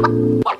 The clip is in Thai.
What?